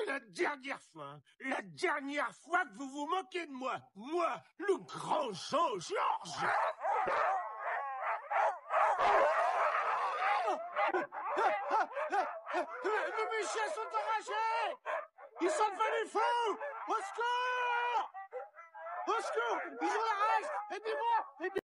C'est la dernière fois, hein. la dernière fois que vous vous moquez de moi. Moi, le grand Jean Georges. Hein. Mes chiens sont arrachés Ils sont devenus fous. Au secours. Au secours. Ils ont la rage. Aidez-moi.